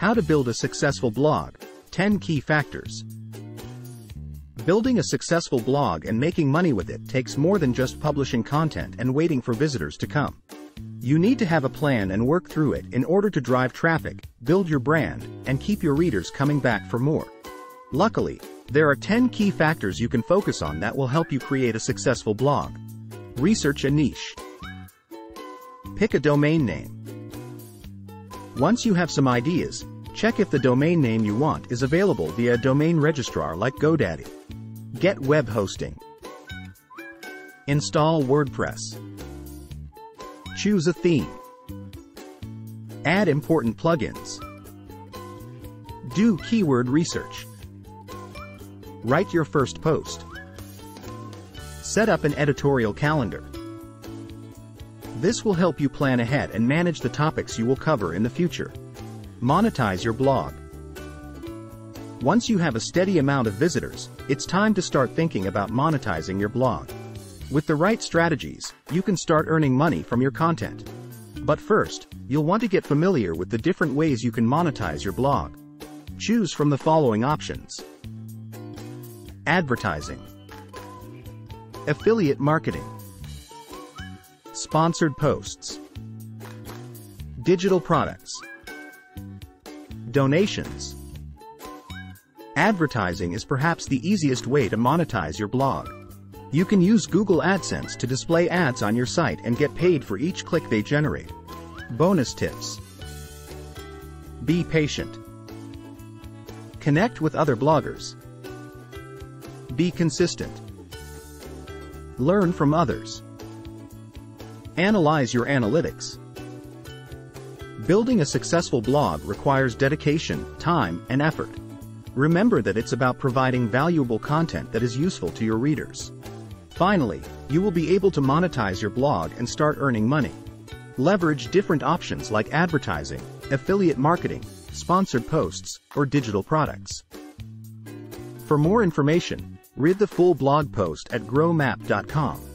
How to build a successful blog. 10 key factors. Building a successful blog and making money with it takes more than just publishing content and waiting for visitors to come. You need to have a plan and work through it in order to drive traffic, build your brand, and keep your readers coming back for more. Luckily, there are 10 key factors you can focus on that will help you create a successful blog. Research a niche. Pick a domain name. Once you have some ideas, check if the domain name you want is available via a domain registrar like GoDaddy. Get web hosting. Install WordPress. Choose a theme. Add important plugins. Do keyword research. Write your first post. Set up an editorial calendar. This will help you plan ahead and manage the topics you will cover in the future. Monetize your blog. Once you have a steady amount of visitors, it's time to start thinking about monetizing your blog. With the right strategies, you can start earning money from your content. But first, you'll want to get familiar with the different ways you can monetize your blog. Choose from the following options. Advertising. Affiliate marketing. Sponsored posts. Digital products. Donations. Advertising is perhaps the easiest way to monetize your blog. You can use Google AdSense to display ads on your site and get paid for each click they generate. Bonus tips. Be patient. Connect with other bloggers. Be consistent. Learn from others. Analyze your analytics. Building a successful blog requires dedication, time, and effort. Remember that it's about providing valuable content that is useful to your readers. Finally, you will be able to monetize your blog and start earning money. Leverage different options like advertising, affiliate marketing, sponsored posts, or digital products. For more information, read the full blog post at growmap.com.